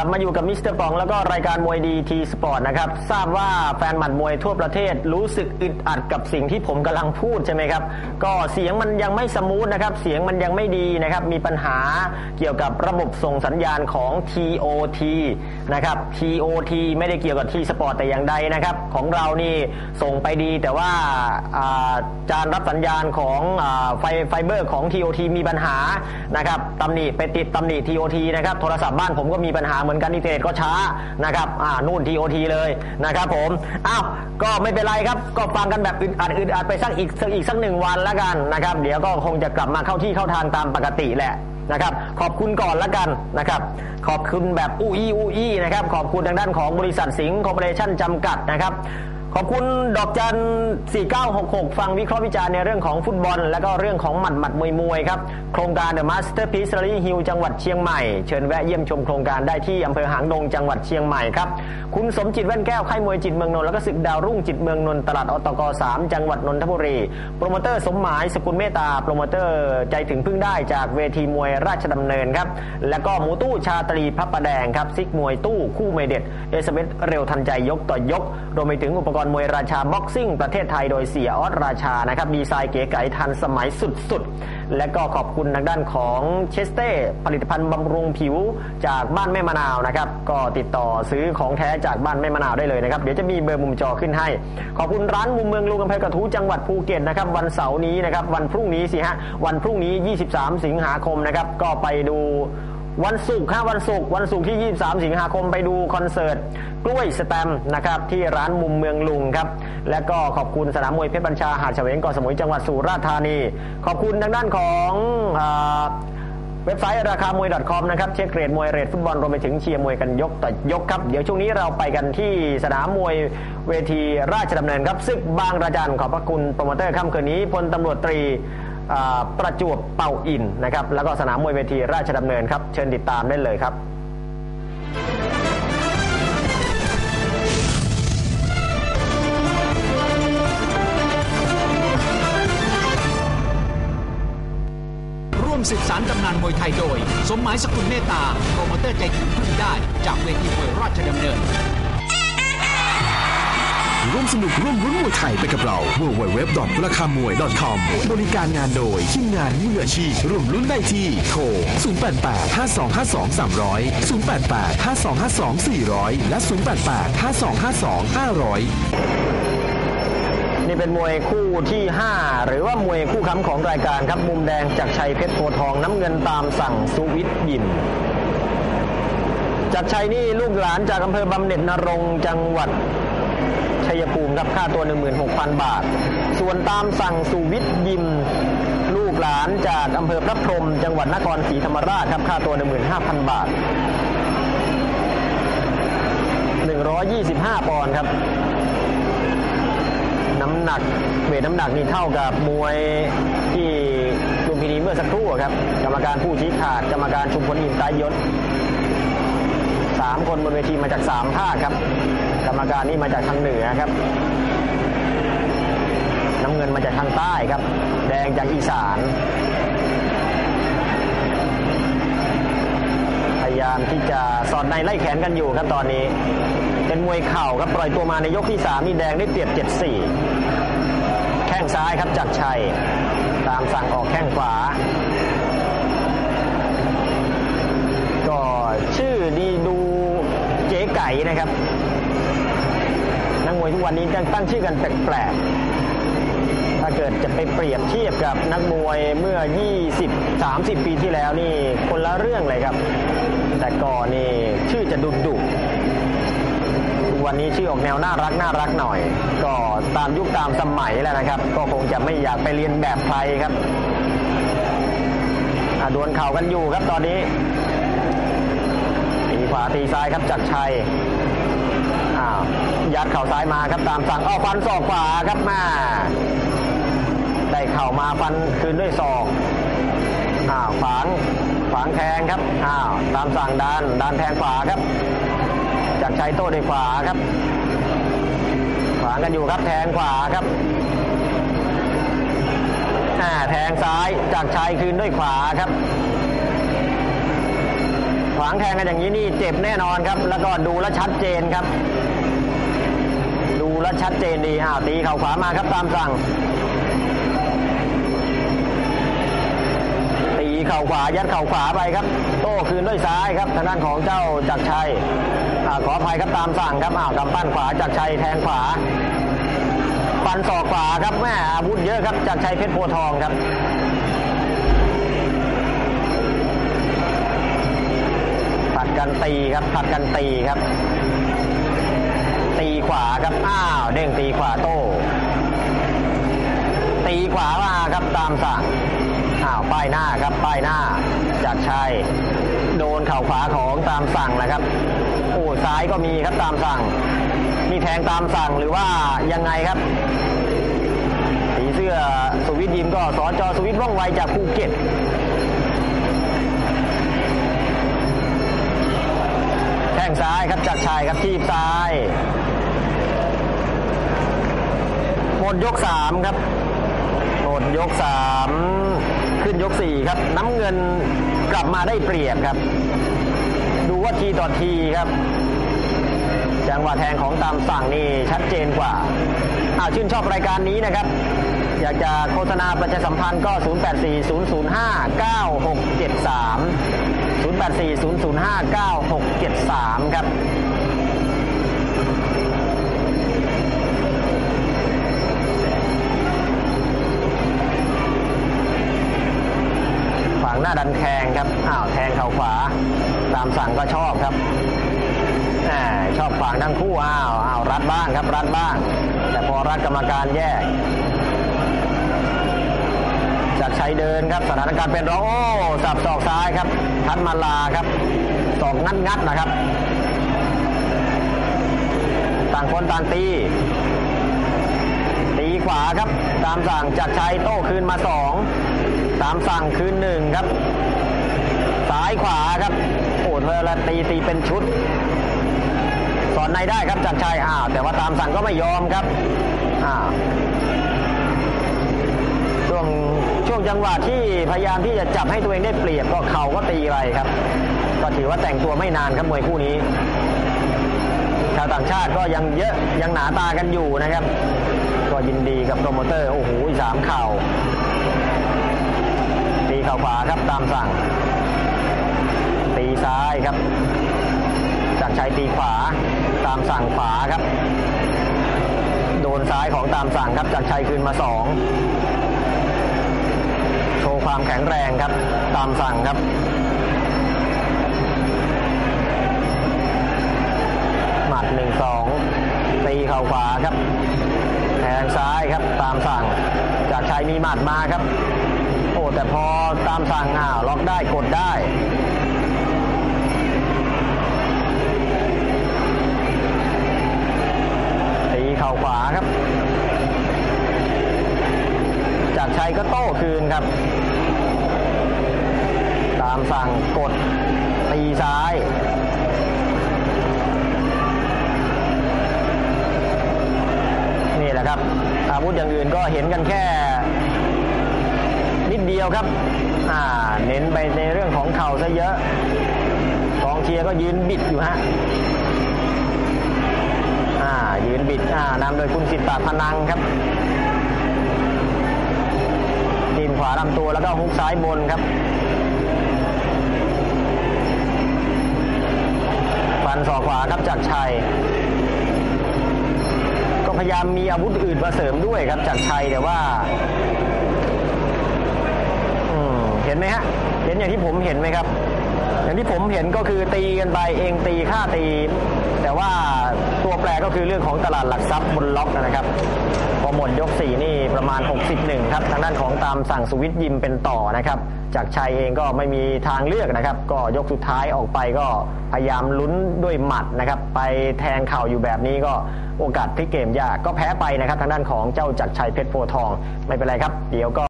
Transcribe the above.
กลับมาอยู่กับมิสเตอร์ปองแล้วก็รายการมวยดี T Sports นะครับ ทราบว่าแฟนหมัดมวยทั่วประเทศรู้สึกอึดอัดกับสิ่งที่ผมกำลังพูดใช่ไหมครับ ก็เสียงมันยังไม่ smooth นะครับ เสียงมันยังไม่ดีนะครับ มีปัญหาเกี่ยวกับระบบส่งสัญญาณของ TOT นะครับ TOT ไม่ได้เกี่ยวกับ T Sports แต่อย่างใดนะครับ ของเรานี่ส่งไปดีแต่ว่าจานรับสัญญาณของไฟไฟเบอร์ของ TOT มีปัญหานะครับตำหนิไปติดตำหนิ TOT นะครับโทรศัพท์บ้านผมก็มีปัญหาเหมือนกันอินเทอร์เน็ตก็ช้านะครับอ่านู่น TOT เลยนะครับผมอ้าวก็ไม่เป็นไรครับก็ฟังกันแบบอึดอัดอึดอัดไปสักอีกอีกสักหนึ่งวันแล้วกันนะครับ เดี๋ยวก็คงจะกลับมาเข้าที่เข้าทางตามปกติแหละนะครับ ขอบคุณก่อนแล้วกันนะครับ ขอบคุณแบบอู้อี้อู้อี้นะครับ ขอบคุณทางด้านของบริษัทสิงห์คอร์ปอเรชั่นจำกัดนะครับ ขอบคุณดอกจัน 4966 ฟังวิเคราะห์วิจารณ์ในเรื่องของฟุตบอล และก็เรื่องของหมัดหมัดมวยมวยครับ โครงการ The Masterpiece Rally Hill จังหวัดเชียงใหม่ เชิญแวะเยี่ยมชมโครงการได้ที่อำเภอหางดงจังหวัดเชียงใหม่ครับ คุณสมจิตแว่นแก้ว ค่ายมวยจิตเมืองนนท์แล้วก็ศึกดาวรุ่งจิตเมืองนนท์ตลาดอตก3 จังหวัดนนทบุรี โปรโมเตอร์สมหมายสกุลเมตตา โปรโมเตอร์ใจถึงพึ่งได้จากเวทีมวยราชดำเนินครับ และก็หมูตู้ชาตรีพับประแดงครับซิกมวยตู้คู่เมเด็ดเอสเเร็วทันใจยกต่อยกรวมไปถึงอุปกรณ์มวยราชาบ็อกซิ่งประเทศไทยโดยเสียออสราชานะครับดีไซน์เก๋ไก๋ทันสมัยสุดๆ และก็ขอบคุณทางด้านของเชสเต้ผลิตภัณฑ์บำรุงผิวจากบ้านแม่มะนาวนะครับก็ติดต่อซื้อของแท้จากบ้านแม่มะนาวได้เลยนะครับเดี๋ยวจะมีเบอร์มุมจอขึ้นให้ ขอบคุณร้านมุมเมืองลุงอำเภอกระทู้จังหวัดภูเก็ตนะครับวันเสาร์นี้นะครับวันพรุ่งนี้สิฮะวันพรุ่งนี้ 23 สิงหาคมนะครับก็ไปดู วันศุกร์ครับวันศุกร์วันศุกร์ที่ 23 สิงหาคมไปดูคอนเสิร์ตกล้วยสแตมนะครับที่ร้านมุมเมืองลุงครับ และก็ขอบคุณสนามมวยเพชรบัญชาหาดเฉวงเกาะสมุยจังหวัดสุราษฎร์ธานี ขอบคุณทางด้านของเว็บไซต์ราคามวย .com นะครับ เช็ค rate มวย rate ฟุตบอลรวมไปถึงเชียร์มวยกันยกต่อยกครับ เดี๋ยวช่วงนี้เราไปกันที่สนามมวยเวทีราชดำเนินครับศึกบางระจันขอบพระคุณโปรโมเตอร์ค่ำคืนนี้พลตำรวจตรี ประจวบเป่าอินนะครับแล้วก็สนามมวยเวทีราชดำเนินครับเชิญติดตามได้เลยครับร่วมสืบสารตำนานมวยไทยโดย สมหมายสกุลเมตตา โปรโมเตอร์ใจถึงพึ่งได้ จากเวทีมวยราชดำเนิน ร่วมสนุกร่วมรุ้นมวยไทยไปกับเรา www. ราคามวย .com บริการงานโดยทีมงานมืออาชีพร่วมรุ้นได้ที่โทร 088 5252 300 088 5252 400 และ 088 5252 500นี่เป็นมวยคู่ที่ 5 หรือว่ามวยคู่ค้ำของรายการครับ มุมแดงจากชัยเพชรโพทองน้ำเงินตามสั่งสุวิทย์ยิมจากชัยนี่ลูกหลานจากอำเภอบำเหน็จนรงจังหวัด ชัยภูมิครับค่าตัว 16,000 บาท ส่วนตามสั่งสุวิทย์ยิม ลูกหลานจากอำเภอพระพรหมจังหวัดนครศรีธรรมราชครับค่าตัว 15,000 บาท 125 ปอนด์ครับ น้ำหนักเวทน้ำหนักนี่เท่ากับมวยที่ลุมพินีเมื่อสักครู่ครับ กรรมการผู้ชี้ขาดกรรมการชุมพลอินตายยศสามคนบนเวทีมาจากสามภาคครับ กรรมการนี่มาจากทางเหนือครับ น้ำเงินมาจากทางใต้ครับ แดงจากอีสาน พยายามที่จะสอดในไล่แขนกันอยู่ครับตอนนี้ เป็นมวยเข่าครับปล่อยตัวมาในยกที่สามนี่แดงได้เปรียบเจ็ดสี่แข้งซ้ายครับจักชัย ตามสั่งออกแข้งขวาก็ชื่อดีดูเก๋ไก่นะครับ นักมวยทุกวันนี้ตั้งชื่อกันแปลกๆ ถ้าเกิดจะไปเปรียบเทียบกับนักมวยเมื่อ 20 30 ปีที่แล้วนี่คนละเรื่องเลยครับ แต่ก่อนนี่ชื่อจะดุดุวันนี้ชื่อออกแนวน่ารักน่ารักหน่อย ก็ตามยุคตามสมัยแล้วนะครับ ก็คงจะไม่อยากไปเรียนแบบใครครับดวลเข่ากันอยู่ครับตอนนี้ตีขวาตีซ้ายครับจักชัย ยัดเข่าซ้ายมาครับตามสั่งอ้อฟันศอกขวาครับมาได้เข่ามาฟันคืนด้วยศอกอ้าวขวางขวางแทงครับอ้าวตามสั่งดันดันแทงขวาครับจากชัยโต้ด้วยขวาครับ ขวางกันอยู่ครับแทงขวาครับแทงซ้ายจากชัยคืนด้วยขวาครับ ขวางแทงกันอย่างนี้นี่เจ็บแน่นอนครับ แล้วก็ดูแลชัดเจนครับ ดูแลชัดเจนดีอ้าวตีเข่าขวามาครับตามสั่ง ตีเข่าขวายัดเข่าขวาไปครับ โต้คืนด้วยซ้ายครับทางด้านของเจ้าจักรชัยอขออภัยครับตามสั่งครับอ้าวกำปั้นขวาจักรชัยแทงขวาฟันศอกขวาครับแม่อาวุธเยอะครับจักรชัยเพชรโพทองครับ ผัดกันตีครับผัดกันตีครับ ตีขวาครับอ้าวเด้งตีขวาโต้ตีขวามาครับตามสั่งอ้าวป้ายหน้าครับป้ายหน้าจากชัยโดนเข่าขวาของตามสั่งนะครับโอ้ซ้ายก็มีครับตามสั่งมีแทงตามสั่งหรือว่ายังไงครับสีเสื้อสวิทย์ยิมก็สอนจอสวิทย์ว่องไวจากภูเก็ต งซ้ายครับจากชัยครับทีบซ้าย หมดยกสามครับ หมดยกสามขึ้นยกสี่ครับ น้ำเงินกลับมาได้เปรียบครับ ดูว่าทีต่อทีครับ จังหวะแทงของตามสั่งนี่ชัดเจนกว่าอ้าวชื่นชอบรายการนี้นะครับ อยากจะโฆษณาประชาสัมพันธ์ก็ 0840059673 0840059673 ครับขวางหน้าดันแทงครับ อ้าวแทงเข่าขวา ตามสั่งก็ชอบครับแหมชอบขวางทั้งคู่อ้าวอ้าวรัดบ้างครับรัดบ้าง แต่พอรัดกรรมการแยก จากชัยเดินครับสถานการณ์เป็นรองโอ้สับศอกซ้ายครับทันมาลาครับศอกงัดงัดนะครับ ต่างคนต่างตี ตีขวาครับ ตามสั่งจากชัยโต้คืนมาสองตามสั่งคืนหนึ่งครับซ้ายขวาครับโอ้เธอละตีตีเป็นชุด สอนในได้ครับจากชัยอ้าวแต่ว่าตามสั่งก็ไม่ยอมครับอ้าว วงช่วงจังหวะที่พยายามที่จะจับให้ตัวเองได้เปรียบก็เข่าก็ตีไปครับ ก็ถือว่าแต่งตัวไม่นานครับมวยคู่นี้ ชาวต่างชาติก็ยังเยอะยังหนาตากันอยู่นะครับ ก็ยินดีกับโปรโมเตอร์โอ้โหสามเข่าตีเข่าขวาครับตามสั่ง ตีซ้ายครับจากชัยตีขวาตามสั่งขวาครับ โดนซ้ายของตามสั่งครับจากชัยคืนมาสอง ว์ความแข็งแรงครับ ตามสั่งครับหมัดหนึ่งสองตีเข่าขวาครับแทงซ้ายครับตามสั่ง จากชัยมีหมัดมาครับ โอ้แต่พอตามสั่งอ้าวล็อกได้กดได้ตีเข่าขวาครับ จากชัยก็โต้คืนครับามสั่งกดตีซ้ายนี่แหละครับ อาวุธอย่างอื่นก็เห็นกันแค่ นิดเดียวครับอ่าเน้นไปในเรื่องของเข่าซะเยอะกองเชียร์ก็ยืนบิดอยู่ฮะอ่ายืนบิดอ่านำโดยคุณสิตตาพนังครับทีมขวาลำตัวแล้วก็ฮุกซ้ายบนครับ ศอกขวาครับจากชัย ก็พยายามมีอาวุธอื่นมาเสริมด้วยครับจากชัยแต่ว่าเห็นไหมฮะเห็นอย่างที่ผมเห็นไหมครับ อย่างที่ผมเห็นก็คือตีกันไปเองตีค่าตี แต่ว่าตัวแปรก็คือเรื่องของตลาดหลักทรัพย์บนล็อกนะครับ พอหมดยก4นี่ ประมาณ 61 ครับ ทางด้านของตามสั่งสวิตยิมเป็นต่อนะครับ จากชัยเองก็ไม่มีทางเลือกนะครับ ก็ยกสุดท้ายออกไปก็พยายามลุ้นด้วยหมัดนะครับ ไปแทงเข่าอยู่แบบนี้ก็โอกาสพลิกเกมยากก็แพ้ไปนะครับ ทางด้านของเจ้าจักรชัยเพชรโพทองไม่เป็นไรครับ เดี๋ยวก็